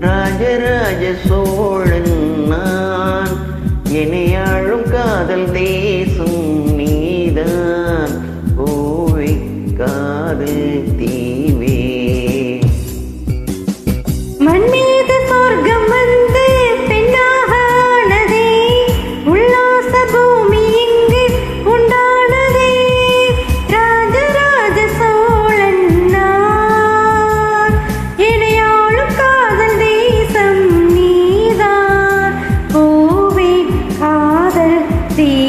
ராஜராஜ சோழன் நான். இணையாளும் காதல் தேசம் நீதான். ஓவை காதல் தீ காதல்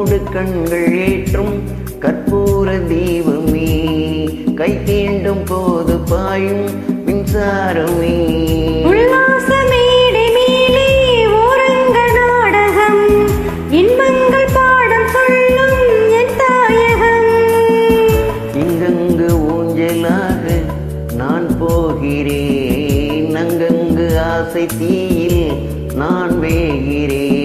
கண்ணோடு கண்கள் ஏற்றும் கற்பூர தீபமே. கை தீண்டும் போது பாயும் மின்சாரமே. நான் போகிறேன். அங்கங்கு ஆசை தீயில் நான் வேகிறேன்.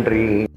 நன்றி